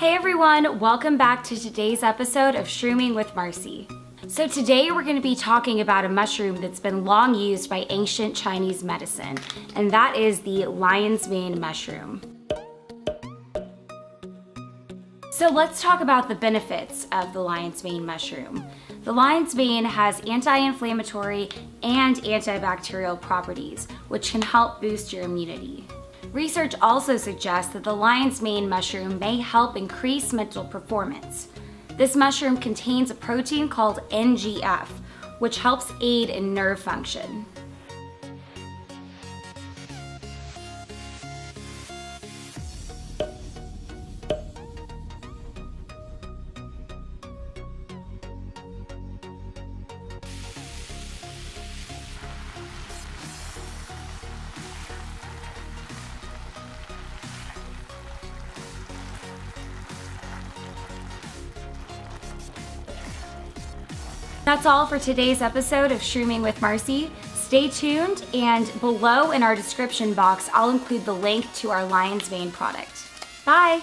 Hey everyone, welcome back to today's episode of Shrooming with Marcy. So today we're going to be talking about a mushroom that's been long used by ancient Chinese medicine, and that is the lion's mane mushroom. So let's talk about the benefits of the lion's mane mushroom. The lion's mane has anti-inflammatory and antibacterial properties, which can help boost your immunity. Research also suggests that the lion's mane mushroom may help increase mental performance. This mushroom contains a protein called NGF, which helps aid in nerve function. That's all for today's episode of Shrooming with Marcy. Stay tuned, and below in our description box, I'll include the link to our Lion's Mane product. Bye!